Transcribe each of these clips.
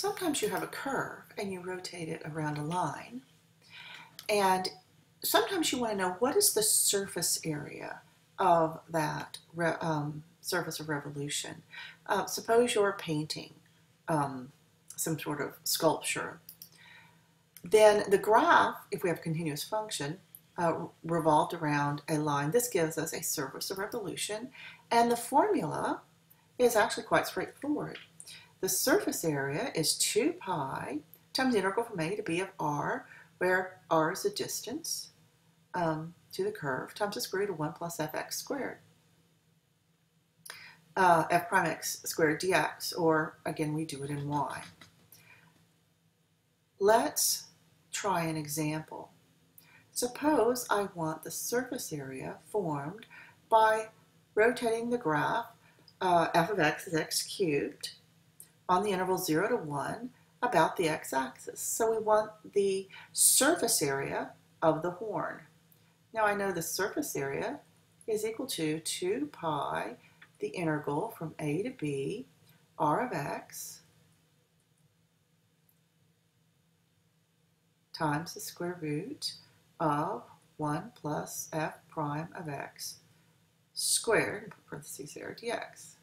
sometimes you have a curve and you rotate it around a line. And sometimes you want to know what is the surface area of that um, surface of revolution. Uh, suppose you're painting um, some sort of sculpture. Then the graph, if we have a continuous function, uh, revolved around a line. This gives us a surface of revolution, and the formula is actually quite straightforward. The surface area is 2 pi times the integral from a to b of r, where r is the distance um, to the curve, times the square root of 1 plus fx squared. Uh, f prime x squared dx, or again, we do it in y. Let's try an example. Suppose I want the surface area formed by rotating the graph uh, f of x is x cubed on the interval 0 to 1 about the x-axis. So we want the surface area of the horn. Now I know the surface area is equal to 2 pi, the integral from a to b, r of x, times the square root of 1 plus f prime of x squared, parentheses there, dx.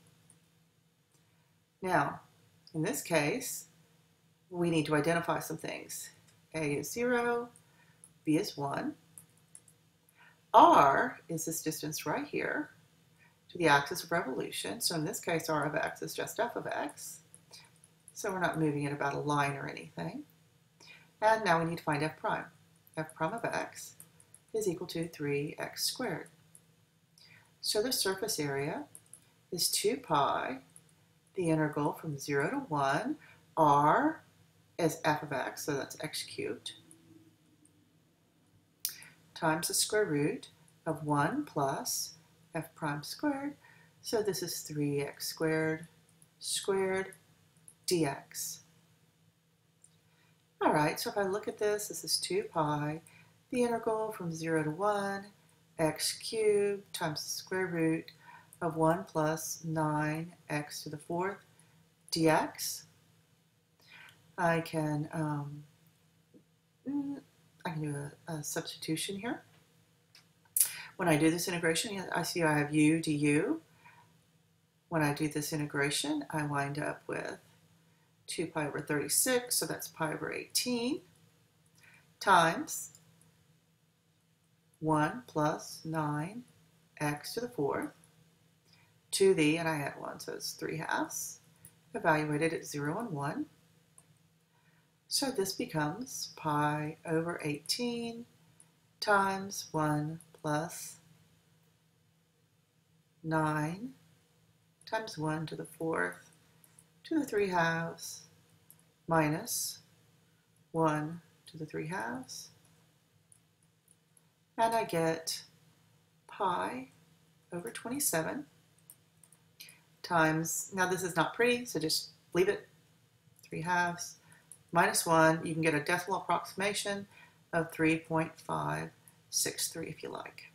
Now, in this case, we need to identify some things. A is 0, B is 1. R is this distance right here to the axis of revolution. So in this case, R of x is just f of x. So we're not moving it about a line or anything. And now we need to find f prime. f prime of x is equal to 3x squared. So the surface area is 2 pi the integral from 0 to 1. r is f of x, so that's x cubed, times the square root of 1 plus f prime squared. So this is 3x squared squared dx. All right, so if I look at this, this is 2 pi, the integral from 0 to 1, x cubed times the square root of 1 plus 9x to the fourth dx. I can um, mm, I can do a, a, substitution here. When I do this integration, I see I have u du. When I do this integration, I wind up with 2 pi over 36, so that's pi over 18, times 1 plus 9x to the fourth to the, and I had 1, so it's 3 halves, evaluated at 0 and 1. So this becomes pi over 18 times 1 plus 9 times 1 to the fourth to the 3 halves minus 1 to the 3 halves. And I get pi over 27 times, now this is not pretty, so just leave it, 3 halves, minus 1, you can get a decimal approximation of 3.563 if you like.